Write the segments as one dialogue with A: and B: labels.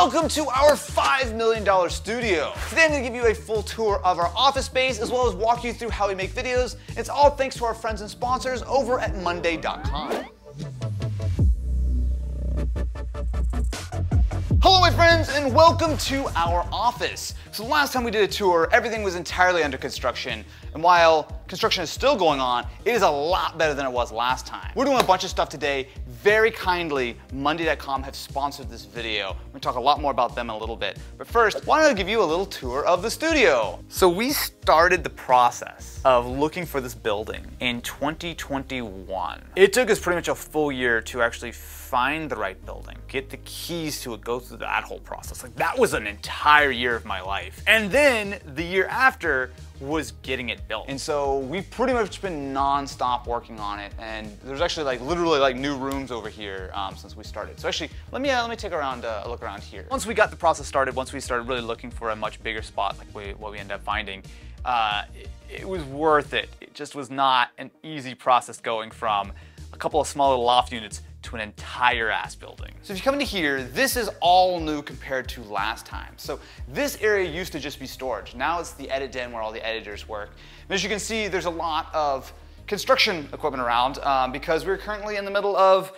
A: Welcome to our $5 million studio. Today I'm gonna give you a full tour of our office space as well as walk you through how we make videos. It's all thanks to our friends and sponsors over at Monday.com. Hello my friends and welcome to our office. So last time we did a tour, everything was entirely under construction. And while construction is still going on, it is a lot better than it was last time. We're doing a bunch of stuff today. Very kindly, Monday.com have sponsored this video. We're gonna talk a lot more about them in a little bit. But first, why don't I give you a little tour of the studio? So we started the process of looking for this building in 2021. It took us pretty much a full year to actually find the right building, get the keys to it, go through that whole process. Like that was an entire year of my life. And then the year after was getting it built. And so we've pretty much been non-stop working on it. And there's actually like literally like new rooms over here um, since we started. So actually, let me uh, let me take around uh, a look around here. Once we got the process started, once we started really looking for a much bigger spot, like we, what we ended up finding, uh, it, it was worth it. It just was not an easy process going from a couple of small little loft units to an entire ass building. So if you come into here, this is all new compared to last time. So this area used to just be storage. Now it's the edit den where all the editors work. And as you can see, there's a lot of construction equipment around um, because we're currently in the middle of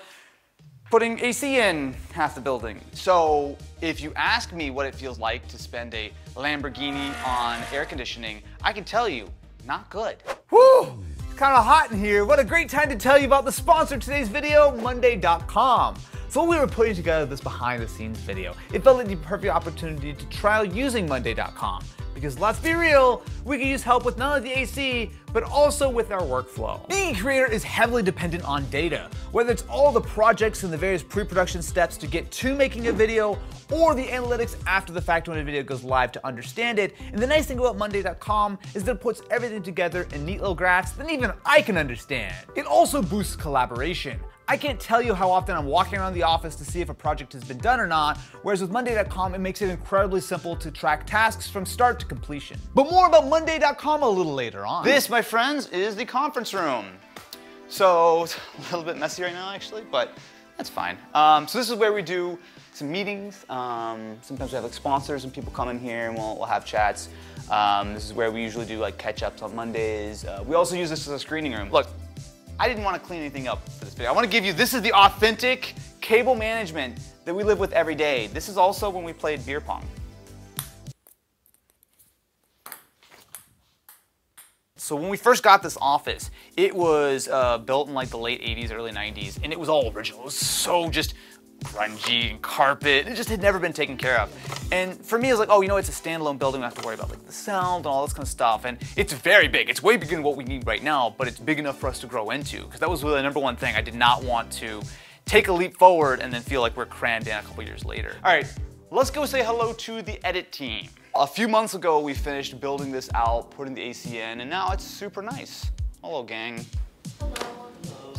A: putting AC in half the building. So if you ask me what it feels like to spend a Lamborghini on air conditioning, I can tell you, not good.
B: Whew! Kind of hot in here. What a great time to tell you about the sponsor of today's video, Monday.com. So we were putting together this behind the scenes video, it felt like the perfect opportunity to trial using Monday.com. Because let's be real, we can use help with not only the AC, but also with our workflow. Being a creator is heavily dependent on data, whether it's all the projects and the various pre-production steps to get to making a video, or the analytics after the fact when a video goes live to understand it. And the nice thing about Monday.com is that it puts everything together in neat little graphs that even I can understand. It also boosts collaboration. I can't tell you how often I'm walking around the office to see if a project has been done or not, whereas with Monday.com, it makes it incredibly simple to track tasks from start to completion. But more about Monday.com a little later on.
A: This, my friends, is the conference room. So it's a little bit messy right now, actually, but that's fine. Um, so this is where we do some meetings. Um, sometimes we have like sponsors and people come in here and we'll, we'll have chats. Um, this is where we usually do like catch-ups on Mondays. Uh, we also use this as a screening room. Look, I didn't want to clean anything up for this video. I want to give you, this is the authentic cable management that we live with every day. This is also when we played beer pong. So when we first got this office, it was uh, built in like the late 80s, early 90s, and it was all original. It was so just grungy and carpet. It just had never been taken care of. And for me, it's like, oh, you know, it's a standalone building. We don't have to worry about like the sound and all this kind of stuff. And it's very big. It's way bigger than what we need right now, but it's big enough for us to grow into. Because that was really the number one thing. I did not want to take a leap forward and then feel like we're crammed in a couple years later. All right, let's go say hello to the edit team. A few months ago, we finished building this out, putting the AC in, and now it's super nice. Hello, gang.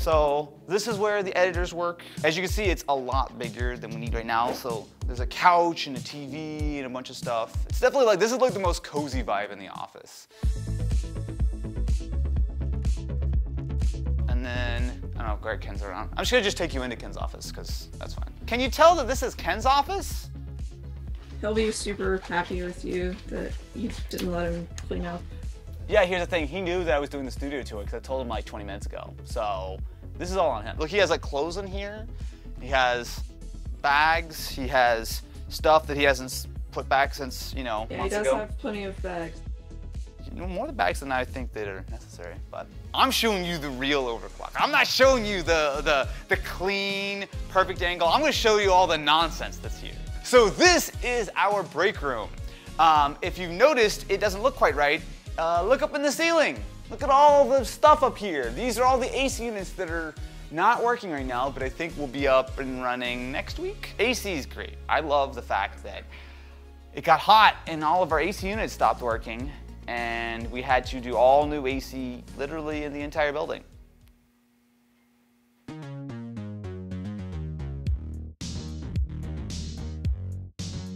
A: So this is where the editors work. As you can see, it's a lot bigger than we need right now. So there's a couch and a TV and a bunch of stuff. It's definitely like, this is like the most cozy vibe in the office. And then, I don't know, if Greg Ken's around. I'm just gonna just take you into Ken's office because that's fine. Can you tell that this is Ken's office?
C: He'll be super happy with you that you didn't let him clean up.
A: Yeah, here's the thing. He knew that I was doing the studio tour because I told him like 20 minutes ago. So this is all on him. Look, he has like clothes in here. He has bags. He has stuff that he hasn't put back since, you know,
C: Yeah, he does
A: ago.
C: have plenty of bags.
A: More the bags than I think that are necessary. But I'm showing you the real overclock. I'm not showing you the, the, the clean, perfect angle. I'm gonna show you all the nonsense that's here. So this is our break room. Um, if you've noticed, it doesn't look quite right. Uh, look up in the ceiling. Look at all the stuff up here. These are all the AC units that are not working right now, but I think will be up and running next week. AC is great. I love the fact that it got hot and all of our AC units stopped working and we had to do all new AC literally in the entire building.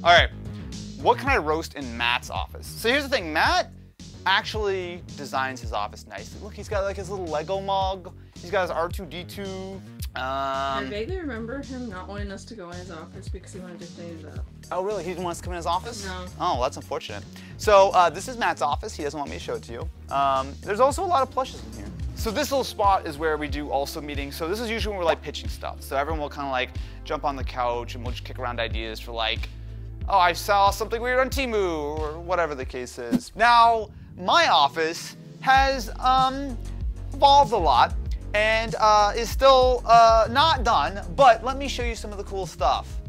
A: All right, what can I roast in Matt's office? So here's the thing, Matt actually designs his office nicely. Look, he's got like his little Lego mug. He's got his R2-D2.
C: I
A: Um,
C: vaguely remember him not wanting us to go in his office because he wanted to clean it up.
A: Oh, really? He didn't want us to come in his office?
C: No.
A: Oh, that's unfortunate. So uh, this is Matt's office. He doesn't want me to show it to you. Um, there's also a lot of plushes in here. So this little spot is where we do also meetings. So this is usually when we're like pitching stuff. So everyone will kind of like jump on the couch and we'll just kick around ideas for like, oh, I saw something weird on Temu or whatever the case is. Now, my office has um, evolved a lot and uh, is still uh, not done, but let me show you some of the cool stuff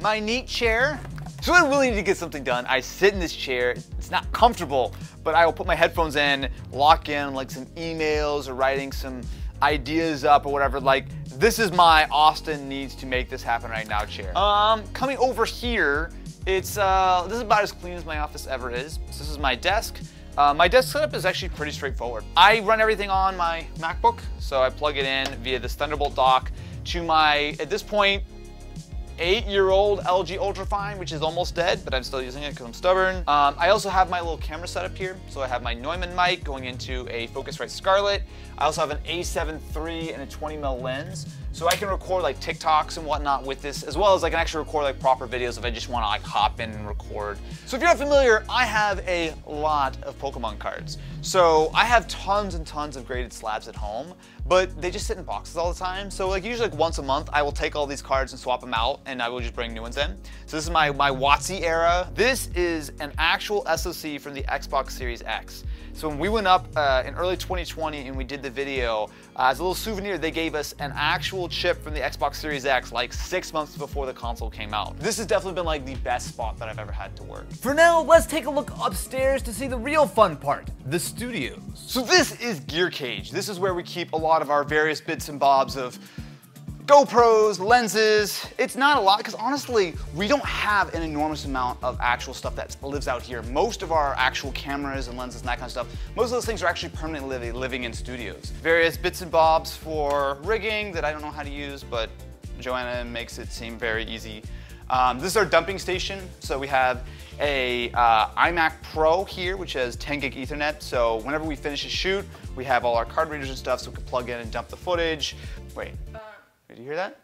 A: my neat chair. So I really need to get something done. I sit in this chair. It's not comfortable, but I will put my headphones in, lock in like some emails or writing some ideas up or whatever. Like this is my Austin needs to make this happen right now chair. Um, coming over here, it's uh, this is about as clean as my office ever is. So this is my desk. Uh, my desk setup is actually pretty straightforward. I run everything on my MacBook, so I plug it in via this Thunderbolt dock to my, at this point, eight-year-old LG Ultrafine, which is almost dead, but I'm still using it because I'm stubborn. Um, I also have my little camera setup here. So I have my Neumann mic going into a Focusrite Scarlett. I also have an A7 III and a 20mm lens. So I can record like TikToks and whatnot with this, as well as I can actually record like proper videos if I just want to like hop in and record. So if you're not familiar, I have a lot of Pokemon cards. So I have tons and tons of graded slabs at home, but they just sit in boxes all the time. So like usually like once a month, I will take all these cards and swap them out and I will just bring new ones in. So this is my, my WotC era. This is an actual SoC from the Xbox Series X. So when we went up uh, in early 2020 and we did the video, uh, as a little souvenir, they gave us an actual chip from the Xbox Series X like six months before the console came out. This has definitely been like the best spot that I've ever had to work.
B: For now, let's take a look upstairs to see the real fun part, the studios.
A: So this is Gear Cage. This is where we keep a lot of our various bits and bobs of GoPros, lenses. It's not a lot because honestly, we don't have an enormous amount of actual stuff that lives out here. Most of our actual cameras and lenses and that kind of stuff, most of those things are actually permanently living in studios. Various bits and bobs for rigging that I don't know how to use, but Joanna makes it seem very easy. Um, this is our dumping station. So we have a uh, iMac Pro here, which has 10 gig ethernet. So whenever we finish a shoot, we have all our card readers and stuff so we can plug in and dump the footage. Wait, did you hear that?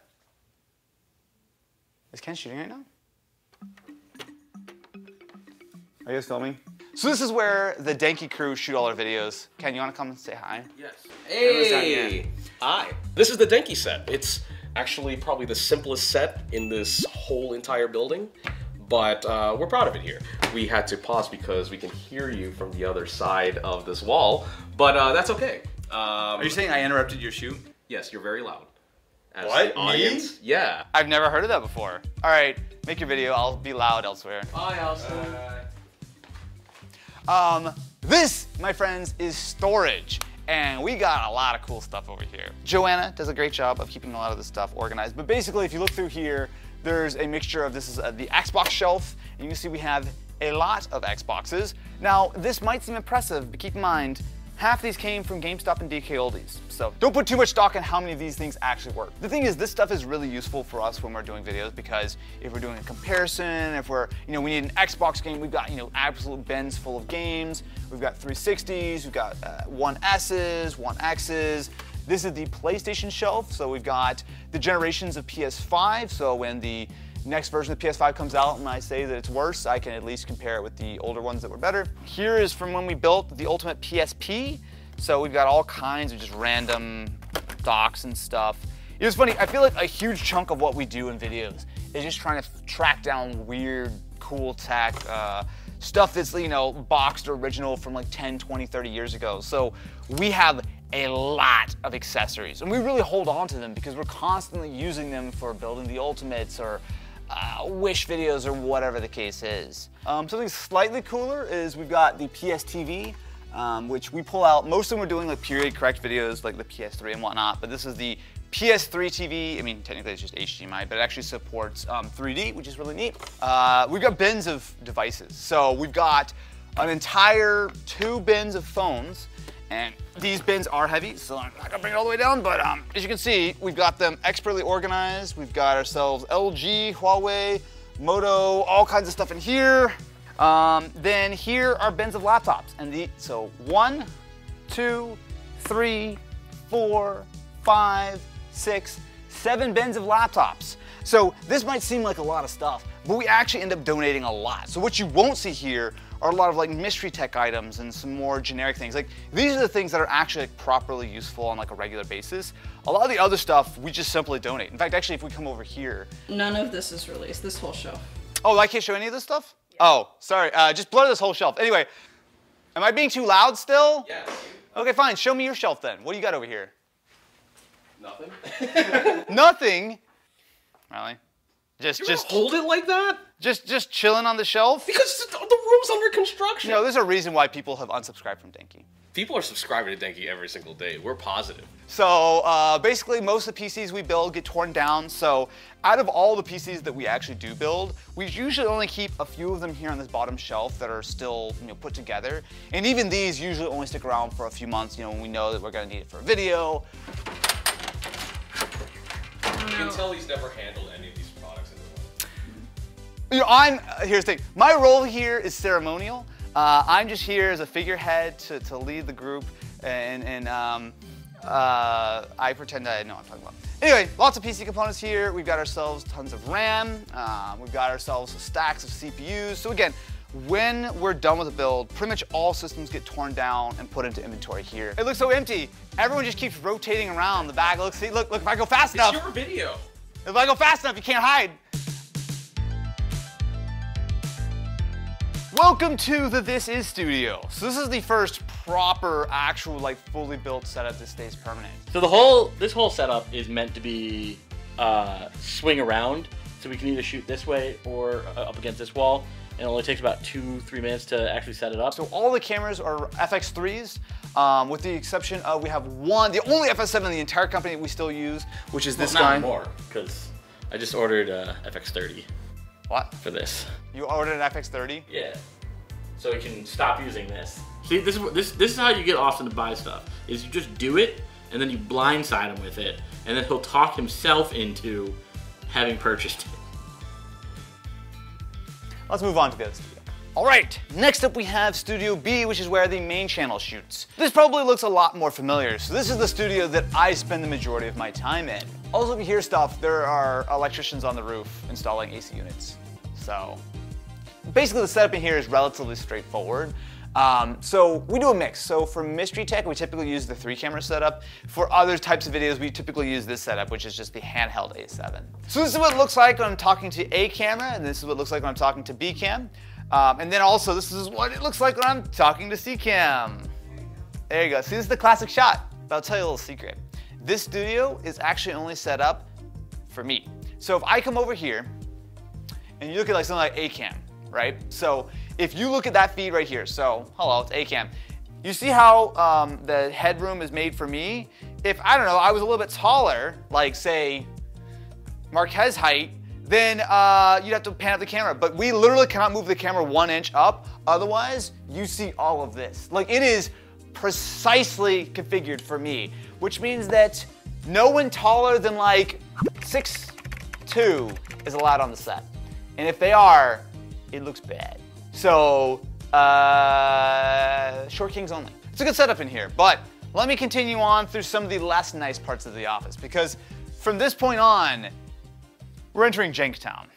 A: Is Ken shooting right now? Are you guys filming? So this is where the Denki crew shoot all our videos. Ken, you want to come and say hi?
D: Yes.
A: Everyone's down here.
D: Hey! Hi. This is the Denki set. It's actually probably the simplest set in this whole entire building, but uh, we're proud of it here. We had to pause because we can hear you from the other side of this wall, but uh, that's okay. Um,
A: Are you saying I interrupted your shoot?
D: yes, you're very loud. As
A: What?
D: the
A: Me?
D: audience, yeah.
A: I've never heard of that before. All right, make your video. I'll be loud elsewhere.
D: Hi, Austin.
A: Um, this, my friends, is storage. And we got a lot of cool stuff over here. Joanna does a great job of keeping a lot of this stuff organized. But basically, if you look through here, there's a mixture of this is uh, the Xbox shelf, and you can see we have a lot of Xboxes. Now, this might seem impressive, but keep in mind, half these came from GameStop and DKOldies. So don't put too much stock in how many of these things actually work. The thing is, this stuff is really useful for us when we're doing videos because if we're doing a comparison, if we're, you know, we need an Xbox game, we've got, you know, absolute bins full of games. We've got 360s, we've got uh, One S's, One X's. This is the PlayStation shelf, so we've got the generations of PS5. So when the next version of the PS5 comes out and I say that it's worse, I can at least compare it with the older ones that were better. Here is from when we built the Ultimate PSP. So we've got all kinds of just random docs and stuff. It was funny, I feel like a huge chunk of what we do in videos is just trying to track down weird, cool tech, uh, stuff that's, you know, boxed original from like 10, 20, 30 years ago. So we have a lot of accessories and we really hold on to them because we're constantly using them for building the ultimates or uh, wish videos or whatever the case is. Um, something slightly cooler is we've got the PSTV, um, which we pull out. Most of them are doing like period correct videos like the PS3 and whatnot, but this is the PS3 TV. I mean, technically it's just HDMI, but it actually supports um, 3D, which is really neat. Uh, we've got bins of devices. So we've got an entire two bins of phones, and these bins are heavy, so I'm not gonna bring it all the way down, but um, as you can see, we've got them expertly organized. We've got ourselves LG, Huawei, Moto, all kinds of stuff in here. Um, then here are bins of laptops, and the so one, two, three, four, five, six, seven bins of laptops. So this might seem like a lot of stuff, but we actually end up donating a lot. So what you won't see here are a lot of like mystery tech items and some more generic things. Like these are the things that are actually like, properly useful on like a regular basis. A lot of the other stuff we just simply donate. In fact, actually, if we come over here,
C: None of this is released. This whole shelf.
A: oh, I can't show any of this stuff. Oh, sorry. Uh, just blur this whole shelf. Anyway, am I being too loud still?
D: Yes.
A: Okay, fine. Show me your shelf then. What do you got over here?
D: Nothing.
A: Nothing. Really? Just,
D: You
A: just,
D: hold it like that?
A: just, just chilling on the shelf.
D: Because the room's under construction.
A: You know, there's a reason why people have unsubscribed from Denki.
D: People are subscribing to Denki every single day. We're positive.
A: So uh, basically, most of the PCs we build get torn down. So out of all the PCs that we actually do build, we usually only keep a few of them here on this bottom shelf that are still you know put together. And even these usually only stick around for a few months. You know, when we know that we're gonna need it for a video.
D: You can tell he's never handled any
A: You know, I'm here's the thing. My role here is ceremonial. Uh, I'm just here as a figurehead to, to lead the group, and, and um, uh, I pretend I know what I'm talking about. Anyway, lots of PC components here. We've got ourselves tons of RAM. Um, we've got ourselves stacks of CPUs. So again, when we're done with the build, pretty much all systems get torn down and put into inventory here. It looks so empty. Everyone just keeps rotating around. The bag looks. See, look, look. If I go fast
D: It's
A: enough, It's
D: your video.
A: if I go fast enough, you can't hide. Welcome to the This Is Studio. So this is the first proper, actual, like fully built setup that stays permanent.
E: So the whole this whole setup is meant to be uh, swing around, so we can either shoot this way or uh, up against this wall. And it only takes about two three minutes to actually set it up.
A: So all the cameras are FX3s, um, with the exception of we have one, the only FS7 in the entire company we still use, which is this
E: Well,
A: guy.
E: not more because I just ordered uh, FX30
A: What?
E: for this.
A: You ordered an FX30?
E: Yeah. So we can stop using this. See, this is this this is how you get Austin to buy stuff. Is you just do it and then you blindside him with it, and then he'll talk himself into having purchased it.
A: Let's move on to the other studio. All right, next up we have Studio B, which is where the main channel shoots. This probably looks a lot more familiar, so this is the studio that I spend the majority of my time in. Also, if you hear stuff, there are electricians on the roof installing AC units. So, basically the setup in here is relatively straightforward. Um, so we do a mix. So for Mystery Tech, we typically use the three camera setup. For other types of videos, we typically use this setup, which is just the handheld A7. So this is what it looks like when I'm talking to A camera, and this is what it looks like when I'm talking to B cam. Um, and then also, this is what it looks like when I'm talking to C cam. There you go. See, this is the classic shot. But I'll tell you a little secret. This studio is actually only set up for me. So if I come over here and you look at like something like ACAM, right? So if you look at that feed right here, so hello, it's ACAM. You see how um, the headroom is made for me? If, I don't know, I was a little bit taller, like say Marques height, then uh, you'd have to pan up the camera. But we literally cannot move the camera one inch up. Otherwise, you see all of this. Like it is precisely configured for me, which means that no one taller than like six two is allowed on the set. And if they are, it looks bad. So, uh, short kings only. It's a good setup in here, but let me continue on through some of the less nice parts of the office because from this point on, we're entering Janktown.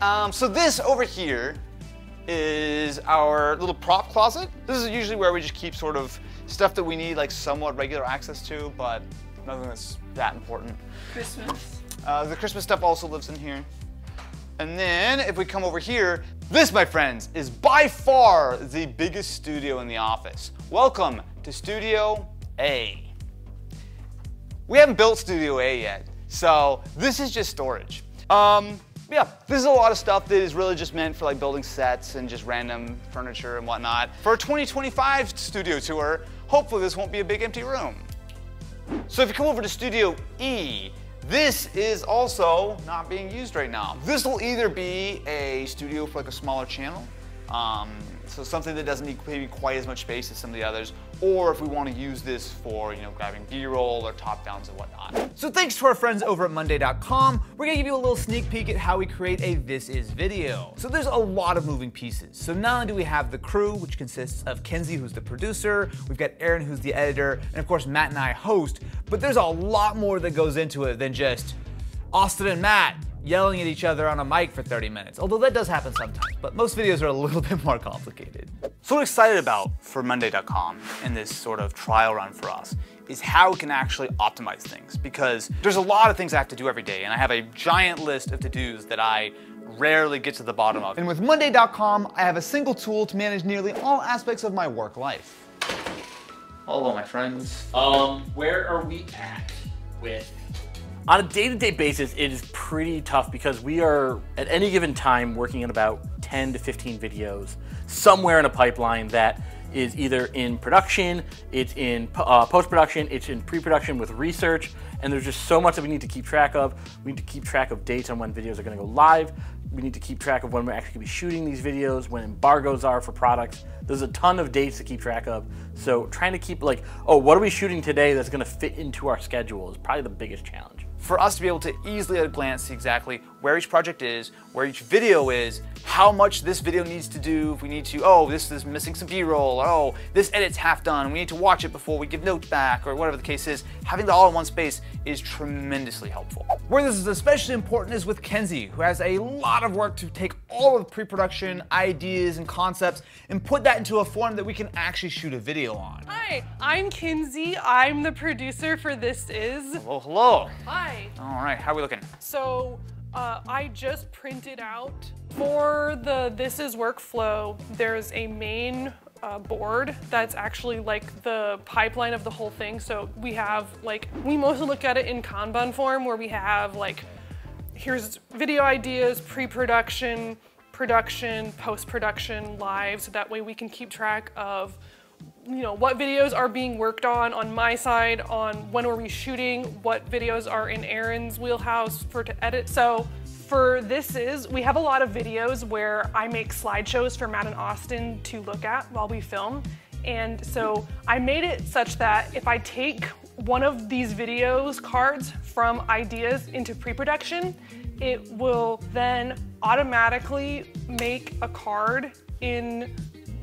A: Um, so this over here is our little prop closet. This is usually where we just keep sort of stuff that we need like somewhat regular access to, but nothing that's that important.
C: Christmas.
A: Uh, the Christmas stuff also lives in here. And then if we come over here, this, my friends, is by far the biggest studio in the office. Welcome to Studio A. We haven't built Studio A yet, so this is just storage. Um, yeah, this is a lot of stuff that is really just meant for like building sets and just random furniture and whatnot. For a 2025 studio tour, hopefully this won't be a big empty room. So if you come over to Studio E, this is also not being used right now. This will either be a studio for like a smaller channel, Um, so something that doesn't need maybe quite as much space as some of the others, or if we want to use this for, you know, grabbing B-roll or top downs and whatnot.
B: So thanks to our friends over at Monday.com, we're gonna give you a little sneak peek at how we create a This Is video. So there's a lot of moving pieces. So not only do we have the crew, which consists of Kenzie, who's the producer, we've got Aaron, who's the editor, and of course Matt and I host, but there's a lot more that goes into it than just Austin and Matt yelling at each other on a mic for 30 minutes. Although that does happen sometimes, but most videos are a little bit more complicated.
A: So what I'm excited about for Monday.com in this sort of trial run for us is how we can actually optimize things because there's a lot of things I have to do every day and I have a giant list of to-dos that I rarely get to the bottom of.
B: And with Monday.com, I have a single tool to manage nearly all aspects of my work life.
A: Hello, my friends.
E: Um, where are we at with? On a day-to-day basis, it is pretty tough because we are at any given time working on about 10 to 15 videos somewhere in a pipeline that is either in production, it's in uh, post-production, it's in pre-production with research, and there's just so much that we need to keep track of. We need to keep track of dates on when videos are gonna go live. We need to keep track of when we're actually gonna be shooting these videos, when embargoes are for products. There's a ton of dates to keep track of. So trying to keep like, oh, what are we shooting today that's gonna fit into our schedule is probably the biggest challenge
A: for us to be able to easily at a glance see exactly where each project is, where each video is, how much this video needs to do, if we need to, oh, this is missing some B-roll, oh, this edit's half done, we need to watch it before we give notes back, or whatever the case is, having it all in one space is tremendously helpful.
B: Where this is especially important is with Kenzie, who has a lot of work to take all of the pre-production ideas and concepts and put that into a form that we can actually shoot a video on.
F: Hi, I'm Kenzie. I'm the producer for This Is.
A: Well, hello.
F: Hi.
A: All right, how are we looking?
F: So, uh, I just printed out for the This Is workflow, there's a main uh, board that's actually like the pipeline of the whole thing. So we have like, we mostly look at it in Kanban form where we have like, here's video ideas, pre-production, production, post-production, live. So that way we can keep track of you know, what videos are being worked on on my side, on when are we shooting, what videos are in Aaron's wheelhouse for to edit. So for this is, we have a lot of videos where I make slideshows for Matt and Austin to look at while we film. And so I made it such that if I take one of these videos cards from ideas into pre-production, it will then automatically make a card in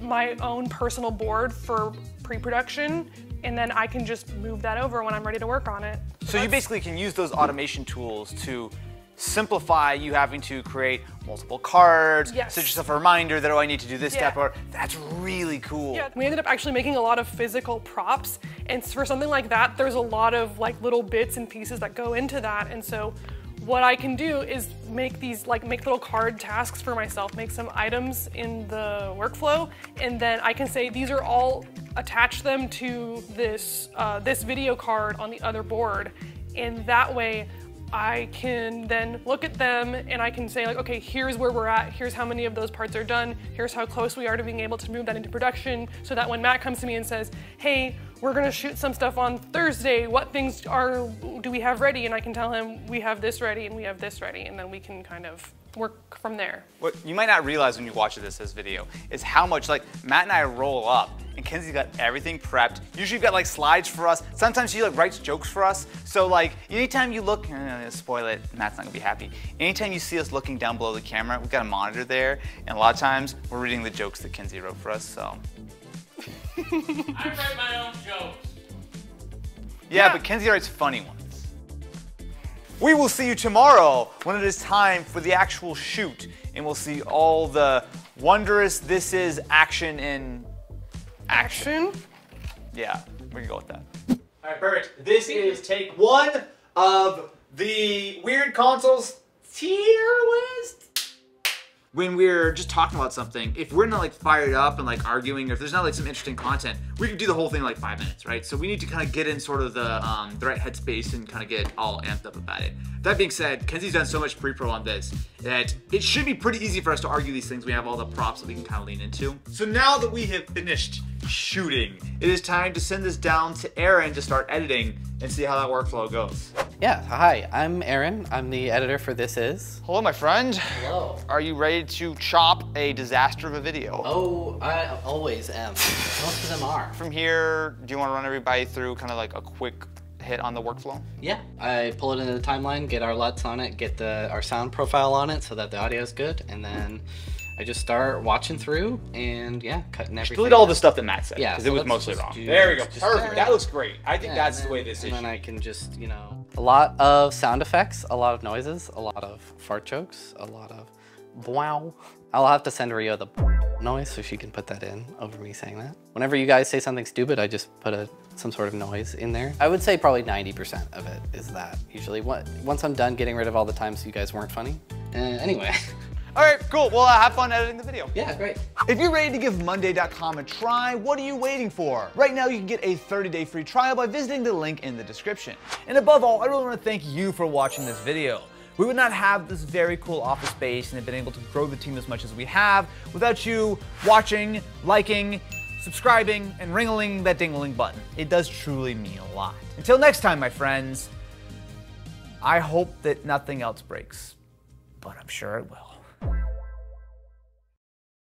F: my own personal board for pre-production and then I can just move that over when I'm ready to work on it.
A: So you basically can use those automation tools to simplify you having to create multiple cards,
F: yes.
A: set yourself a reminder that, oh, I need to do this
F: yeah.
A: step, or that's really cool.
F: Yeah, we ended up actually making a lot of physical props, and for something like that, there's a lot of like little bits and pieces that go into that, and so what I can do is make these, like make little card tasks for myself, make some items in the workflow, and then I can say these are all, attach them to this, uh, this video card on the other board, and that way I can then look at them and I can say like, okay, here's where we're at, here's how many of those parts are done, here's how close we are to being able to move that into production so that when Matt comes to me and says, hey, we're gonna shoot some stuff on Thursday, what things are, do we have ready? And I can tell him, we have this ready and we have this ready, and then we can kind of work from there.
A: What you might not realize when you watch this as video is how much like Matt and I roll up and Kenzie got everything prepped. Usually you've got like slides for us. Sometimes she like writes jokes for us. So like anytime you look, uh, spoil it, Matt's not gonna be happy. Anytime you see us looking down below the camera, we've got a monitor there, and a lot of times we're reading the jokes that Kenzie wrote for us. So.
E: I write my own jokes.
A: Yeah, yeah, but Kenzie writes funny ones. We will see you tomorrow when it is time for the actual shoot, and we'll see all the wondrous this is action in action.
F: action?
A: Yeah, we can go with that. All right, perfect. This is take one of the Weird Consoles tier list. When we're just talking about something, if we're not like fired up and like arguing, or if there's not like some interesting content, we can do the whole thing in like five minutes, right? So we need to kind of get in sort of the um, the right headspace and kind of get all amped up about it. That being said, Kenzie's done so much pre-pro on this that it should be pretty easy for us to argue these things. We have all the props that we can kind of lean into. So now that we have finished shooting, it is time to send this down to Aaron to start editing and see how that workflow goes.
G: Yeah, hi, I'm Aaron. I'm the editor for This Is.
H: Hello, my friend.
G: Hello.
H: Are you ready to chop a disaster of a video?
G: Oh, I always am. Most of them are.
H: From here, do you want to run everybody through kind of like a quick hit on the workflow?
G: Yeah, I pull it into the timeline, get our LUTs on it, get the our sound profile on it so that the audio is good, and then I just start watching through and yeah, cutting everything.
H: Delete all the stuff that Matt said.
G: Yeah,
H: because
G: so
H: it was mostly wrong.
G: do-
H: There we go.
G: just-
H: Perfect. That looks great. I think
G: Yeah,
H: that's
G: and
H: the way
G: then-
H: this
G: And
H: is.
G: then I can just, you know, a lot of sound effects, a lot of noises, a lot of fart jokes, a lot of wow. I'll have to send Rio the noise so she can put that in over me saying that. Whenever you guys say something stupid, I just put a some sort of noise in there. I would say probably 90% of it is that. Usually, what, once I'm done getting rid of all the times you guys weren't funny. Uh, anyway,
H: All right, cool. Well, uh, have fun editing the video.
G: yeah, great.
A: If you're ready to give Monday.com a try, what are you waiting for? Right now, you can get a 30-day free trial by visiting the link in the description. And above all, I really want to thank you for watching this video. We would not have this very cool office space and have been able to grow the team as much as we have without you watching, liking, subscribing, and ringling that dingling button. It does truly mean a lot. Until next time, my friends, I hope that nothing else breaks, but I'm sure it will.